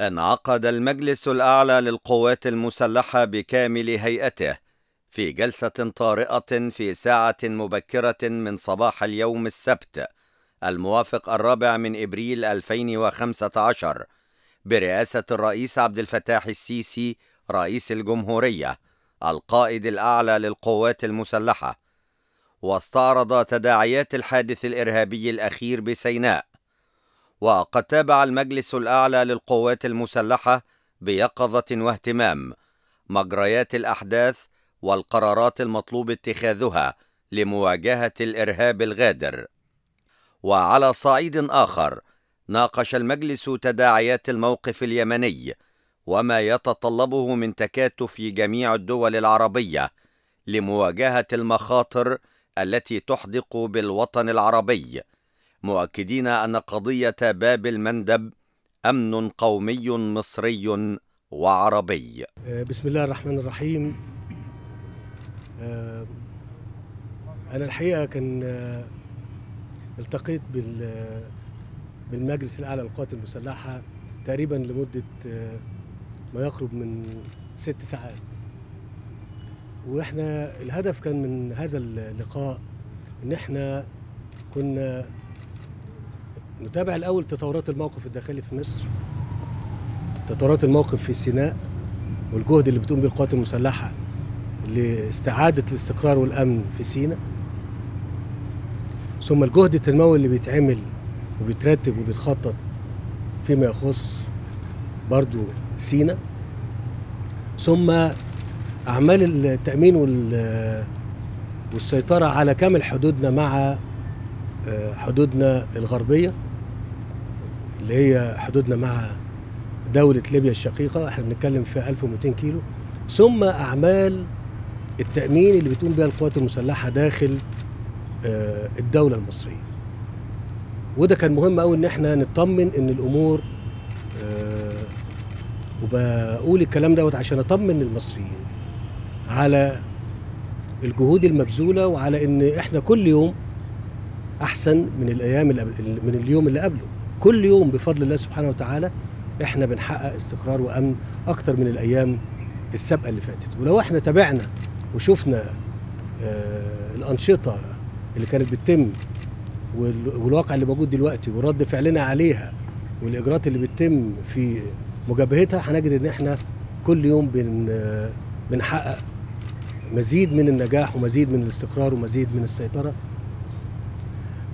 أنعقد المجلس الأعلى للقوات المسلحة بكامل هيئته في جلسة طارئة في ساعة مبكرة من صباح اليوم السبت الموافق الرابع من إبريل 2015 برئاسة الرئيس عبد الفتاح السيسي رئيس الجمهورية القائد الأعلى للقوات المسلحة. واستعرض تداعيات الحادث الإرهابي الأخير بسيناء. وقد تابع المجلس الأعلى للقوات المسلحة بيقظة واهتمام مجريات الأحداث والقرارات المطلوب اتخاذها لمواجهة الإرهاب الغادر. وعلى صعيد آخر ناقش المجلس تداعيات الموقف اليمني وما يتطلبه من تكاتف جميع الدول العربية لمواجهة المخاطر التي تحدق بالوطن العربي مؤكدين أن قضية باب المندب أمن قومي مصري وعربي. بسم الله الرحمن الرحيم. أنا الحقيقة كان التقيت بالمجلس الأعلى للقوات المسلحة تقريبا لمدة ما يقرب من ست ساعات. وإحنا الهدف كان من هذا اللقاء إن إحنا كنا نتابع الأول تطورات الموقف الداخلي في مصر تطورات الموقف في سيناء والجهد اللي بتقوم به القوات المسلحة لاستعادة الاستقرار والأمن في سيناء. ثم الجهد التنموي اللي بيتعمل وبيترتب وبيتخطط فيما يخص برضو سيناء. ثم أعمال التأمين والسيطرة على كامل حدودنا مع حدودنا الغربية. اللي هي حدودنا مع دولة ليبيا الشقيقة. إحنا بنتكلم في 1200 كيلو. ثم أعمال التأمين اللي بتقوم بها القوات المسلحة داخل الدولة المصرية. وده كان مهم قوي إن إحنا نطمن إن الأمور وبقول الكلام دوت عشان أطمن المصريين على الجهود المبذولة وعلى إن إحنا كل يوم أحسن من الأيام اللي من اليوم اللي قبله. كل يوم بفضل الله سبحانه وتعالى إحنا بنحقق استقرار وأمن أكتر من الأيام السابقة اللي فاتت. ولو إحنا تابعنا وشفنا آه الأنشطة اللي كانت بتتم والواقع اللي موجود دلوقتي ورد فعلنا عليها والإجراءات اللي بتتم في مجابهتها هنجد إن إحنا كل يوم بن بنحقق مزيد من النجاح ومزيد من الاستقرار ومزيد من السيطرة.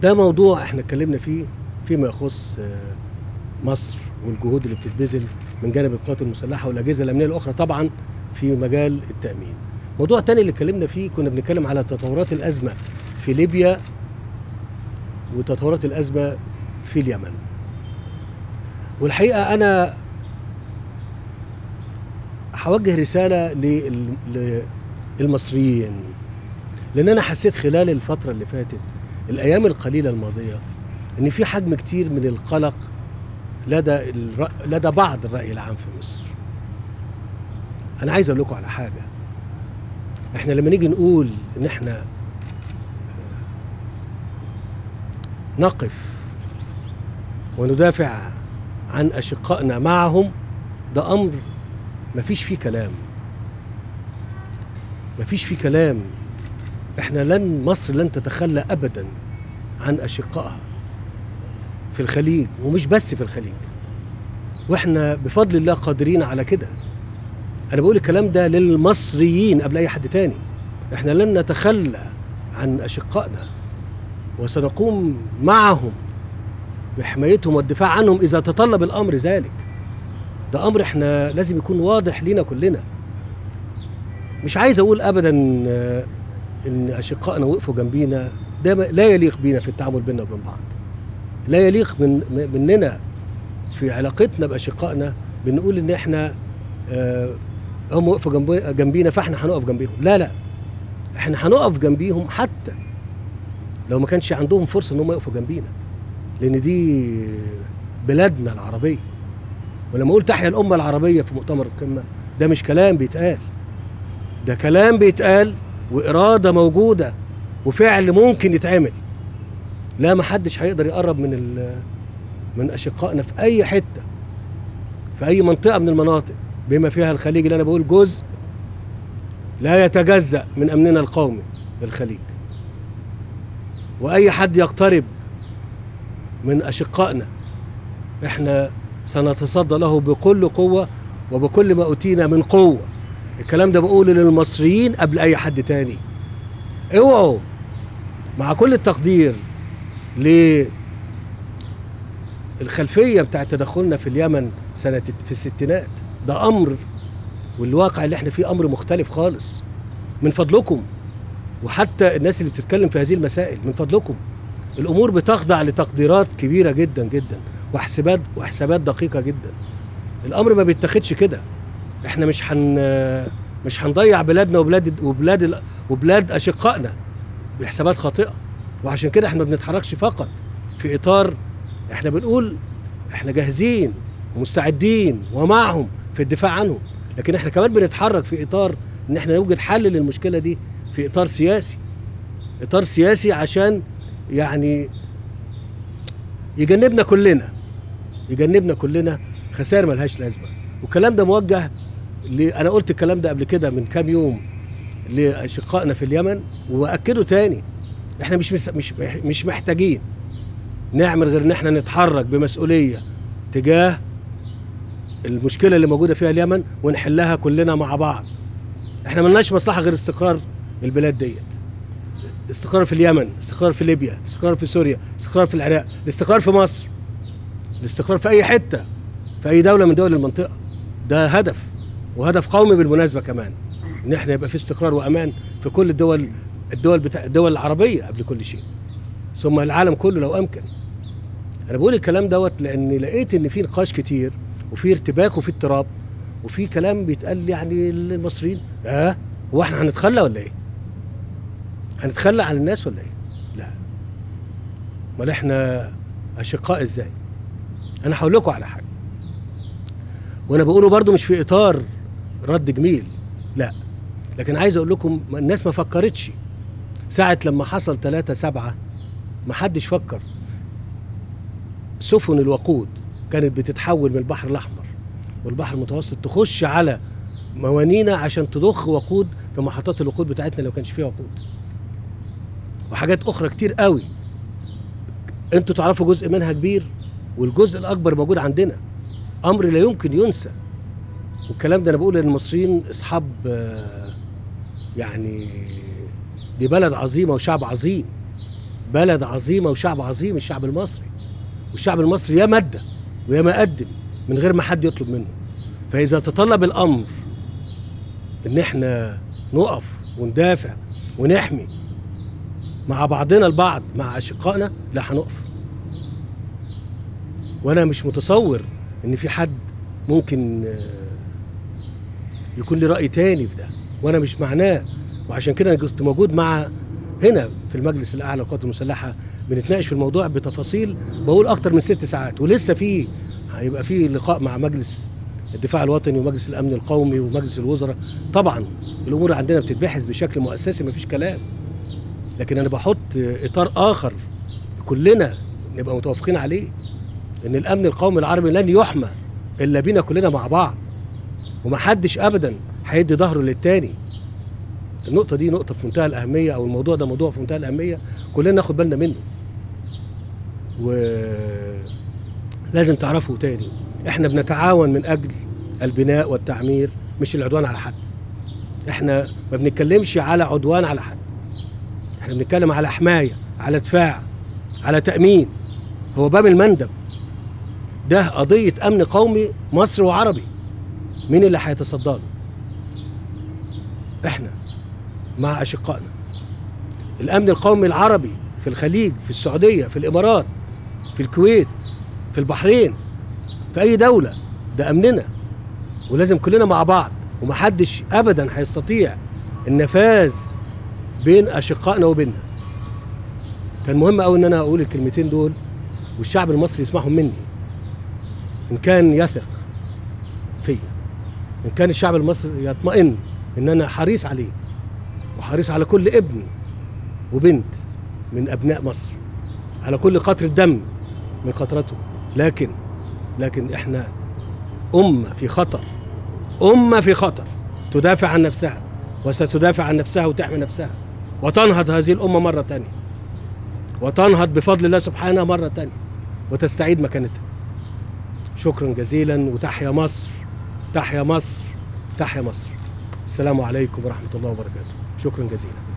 ده موضوع إحنا اتكلمنا فيه فيما يخص مصر والجهود اللي بتتبذل من جانب القوات المسلحة والأجهزة الأمنية الأخرى طبعا في مجال التأمين. موضوع تاني اللي اتكلمنا فيه كنا بنتكلم على تطورات الأزمة في ليبيا وتطورات الأزمة في اليمن. والحقيقة أنا هوجه رسالة للمصريين لأن أنا حسيت خلال الفترة اللي فاتت الأيام القليلة الماضية إن في حجم كتير من القلق لدى. لدى بعض الرأي العام في مصر. أنا عايز أقول لكم على حاجة. إحنا لما نيجي نقول إن إحنا نقف وندافع عن أشقائنا معهم ده أمر مفيش فيه كلام. مفيش فيه كلام. إحنا لن مصر لن تتخلى ابدا عن أشقائها. في الخليج ومش بس في الخليج. وإحنا بفضل الله قادرين على كده. أنا بقول الكلام ده للمصريين قبل أي حد تاني. إحنا لن نتخلى عن أشقائنا وسنقوم معهم بحمايتهم والدفاع عنهم إذا تطلب الأمر ذلك. ده أمر إحنا لازم يكون واضح لينا كلنا. مش عايز أقول ابدا إن أشقائنا وقفوا جنبينا. ده لا يليق بينا في التعامل بيننا وبين بعض. لا يليق من مننا في علاقتنا بأشقائنا بنقول إن إحنا آه هم وقفوا جنبينا فإحنا هنقف جنبيهم. لا لا. إحنا هنقف جنبيهم حتى لو ما كانش عندهم فرصة إن هم يقفوا جنبينا. لأن دي بلادنا العربية. ولما أقول تحيا الأمة العربية في مؤتمر القمة ده مش كلام بيتقال. ده كلام بيتقال وإرادة موجودة وفعل ممكن يتعمل. لا ما حدش هيقدر يقرب من من أشقائنا في أي حتة في أي منطقة من المناطق بما فيها الخليج اللي أنا بقول جزء لا يتجزأ من أمننا القومي الخليج وأي حد يقترب من أشقائنا إحنا سنتصدى له بكل قوة وبكل ما أوتينا من قوة. الكلام ده بقوله للمصريين قبل أي حد تاني. اوعوا مع كل التقدير للخلفية بتاعت تدخلنا في اليمن سنة في الستينات. ده أمر والواقع اللي إحنا فيه أمر مختلف خالص. من فضلكم. وحتى الناس اللي بتتكلم في هذه المسائل من فضلكم. الأمور بتخضع لتقديرات كبيرة جدا جدا. وحسابات وحسابات دقيقة جدا. الأمر ما بيتاخدش كده. إحنا مش هن مش هنضيع بلادنا وبلاد وبلاد وبلاد أشقائنا. بحسابات خاطئة. وعشان كده إحنا ما بنتحركش فقط. في إطار إحنا بنقول إحنا جاهزين ومستعدين ومعهم في الدفاع عنهم. لكن إحنا كمان بنتحرك في إطار إن إحنا نوجد حل للمشكلة دي في إطار سياسي. إطار سياسي عشان يعني يجنبنا كلنا يجنبنا كلنا خسائر ملهاش لازمة. والكلام ده موجه ل... أنا قلت الكلام ده قبل كده من كام يوم لأشقائنا في اليمن واكده تاني. إحنا مش مش مش, محتاجين نعمل غير ان إحنا نتحرك بمسؤولية تجاه المشكلة اللي موجودة فيها اليمن ونحلها كلنا مع بعض. إحنا ملناش مصلحة غير استقرار البلاد ديت. استقرار في اليمن استقرار في ليبيا استقرار في سوريا استقرار في العراق الاستقرار في مصر الاستقرار في أي حتة في أي دولة من دول المنطقة. ده هدف وهدف قومي بالمناسبة كمان إن إحنا يبقى في استقرار وأمان في كل الدول الدول بتاع الدول العربية قبل كل شيء. ثم العالم كله لو أمكن. أنا بقول الكلام دوت لأني لقيت إن في نقاش كتير وفي ارتباك وفي اضطراب وفي كلام بيتقال يعني للمصريين. آه؟ هو إحنا هنتخلى ولا إيه؟ هنتخلى عن الناس ولا إيه؟ لا. أمال إحنا أشقاء إزاي؟ أنا هقول لكم على حاجة. وأنا بقوله برضو مش في إطار رد جميل. لا. لكن عايز أقول لكم الناس ما فكرتش ساعة لما حصل 3 سبعة ما حدش فكر. سفن الوقود كانت بتتحول من البحر الأحمر والبحر المتوسط تخش على موانينا عشان تضخ وقود في محطات الوقود بتاعتنا لو كانش فيها وقود. وحاجات أخرى كتير قوي. أنتوا تعرفوا جزء منها كبير؟ والجزء الأكبر موجود عندنا. أمر لا يمكن ينسى. والكلام ده أنا بقول للمصريين أصحاب آه، يعني دي بلد عظيمة وشعب عظيم. بلد عظيمة وشعب عظيم الشعب المصري. والشعب المصري يا مادة ويا ما قدم من غير ما حد يطلب منه. فإذا تطلب الأمر إن إحنا نقف وندافع ونحمي مع بعضنا البعض مع أشقائنا لا هنقف. وأنا مش متصور إن في حد ممكن آه، يكون لي رأي تاني في ده. وأنا مش معناه وعشان كده أنا كنت موجود مع هنا في المجلس الأعلى للقوات المسلحة بنتناقش في الموضوع بتفاصيل بقول أكتر من ست ساعات ولسه في هيبقى في لقاء مع مجلس الدفاع الوطني ومجلس الأمن القومي ومجلس الوزراء. طبعا الأمور عندنا بتتبحث بشكل مؤسسي مفيش كلام. لكن أنا بحط إطار آخر كلنا نبقى متوافقين عليه إن الأمن القومي العربي لن يحمى إلا بينا كلنا مع بعض ومحدش ابدا هيدي ظهره للتاني. النقطة دي نقطة في منتهى الأهمية أو الموضوع ده موضوع في منتهى الأهمية كلنا ناخد بالنا منه. ولازم تعرفوا تاني. إحنا بنتعاون من أجل البناء والتعمير مش العدوان على حد. إحنا ما بنتكلمش على عدوان على حد. إحنا بنتكلم على حماية على دفاع على تأمين. هو باب المندب. ده قضية أمن قومي مصري وعربي. مين اللي هيتصدى له؟ إحنا. مع أشقائنا. الأمن القومي العربي في الخليج في السعودية في الإمارات في الكويت في البحرين في أي دولة ده أمننا. ولازم كلنا مع بعض ومحدش ابدا هيستطيع النفاذ بين أشقائنا وبيننا. كان مهم قوي إن أنا أقول الكلمتين دول والشعب المصري يسمعهم مني. إن كان يثق فيا إن كان الشعب المصري يطمئن إن أنا حريص عليه. وحريص على كل ابن وبنت من أبناء مصر على كل قطره دم من قطرته. لكن لكن إحنا أمة في خطر أمة في خطر تدافع عن نفسها وستدافع عن نفسها وتحمي نفسها. وتنهض هذه الأمة مرة تانية. وتنهض بفضل الله سبحانه مرة تانية. وتستعيد مكانتها. شكرا جزيلا. وتحيا مصر تحيا مصر تحيا مصر. السلام عليكم ورحمة الله وبركاته. شكرا جزيلا.